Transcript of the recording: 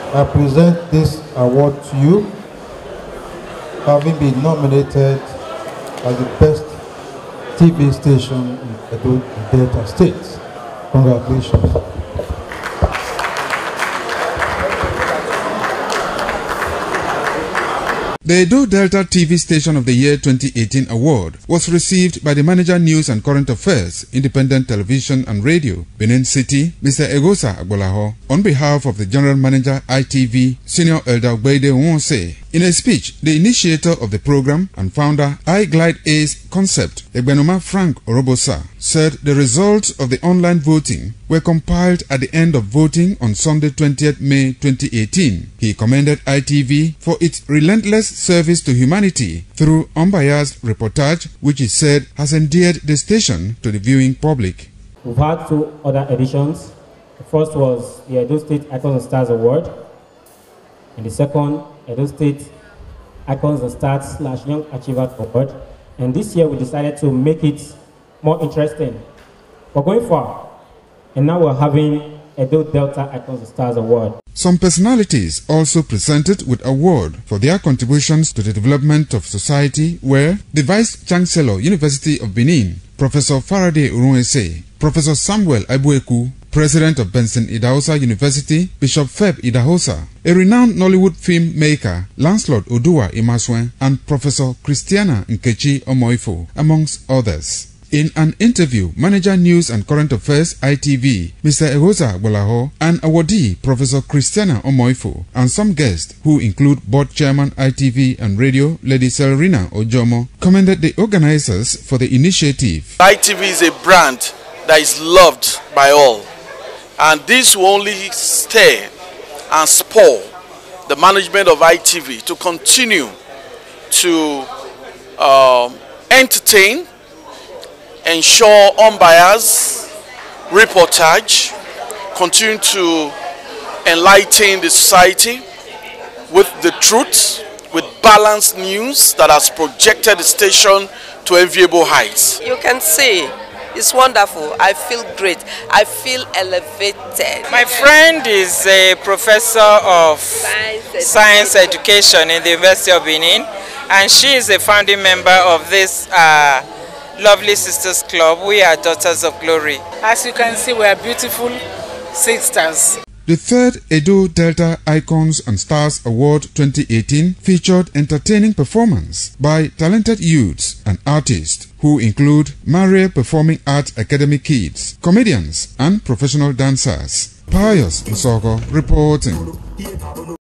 I present this award to you, having been nominated as the best TV station in Edo Delta State. Congratulations. The Edo Delta TV Station of the Year 2018 award was received by the Manager News and Current Affairs, Independent Television and Radio, Benin City, Mr. Egosa Agbolaho, on behalf of the General Manager ITV, Senior Elder Gbeide Wonse. In a speech, the initiator of the program and founder I-Glide Ace Concept, Egbenoma Frank Orobosa, said the results of the online voting were compiled at the end of voting on Sunday 20th May 2018. He commended ITV for its relentless service to humanity through unbiased reportage, which he said has endeared the station to the viewing public. We've had two other editions. The first was the Edo State Icons and Stars Award, and the second, Edo State Icons and Stars slash Young Achievers Award. And this year we decided to make it more interesting. We're going far, and now we're having Edo Delta Icons and Stars Award. Some personalities also presented with award for their contributions to the development of society were the Vice Chancellor, University of Benin, Professor Faraday Orumwense, Professor Samuel Abueku, President of Benson Idahosa University, Bishop Feb Idahosa, a renowned Nollywood film maker, Lancelot Oduwa Imasuen, and Professor Christiana Nkechi Omoifo, amongst others. In an interview, Manager News and Current Affairs ITV, Mr. Egosa Bolaho, and awardee Professor Christiana Omoifo, and some guests who include Board Chairman ITV and Radio, Lady Selerina Ojomo, commended the organizers for the initiative. ITV is a brand that is loved by all, and this will only stay and spur the management of ITV to continue to um, entertain ensure unbiased reportage, continue to enlighten the society with the truth, with balanced news that has projected the station to enviable heights. You can see it's wonderful. I feel great. I feel elevated. My friend is a professor of Science, science education in the University of Benin, and she is a founding member of this uh, lovely sisters club. We are daughters of glory. As you can see, we are beautiful sisters. The third Edo Delta Icons and Stars Award 2018 featured entertaining performance by talented youths and artists who include Maria Performing Arts Academy kids, comedians, and professional dancers. Pius Nsoko reporting.